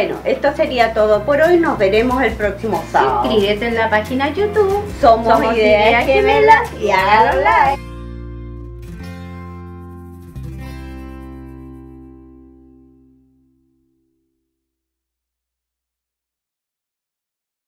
Bueno, esto sería todo por hoy. Nos veremos el próximo sábado. Suscríbete en la página YouTube. Somos, Ideas Gemelas y hágalo like.